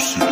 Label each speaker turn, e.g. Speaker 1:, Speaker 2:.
Speaker 1: mercy.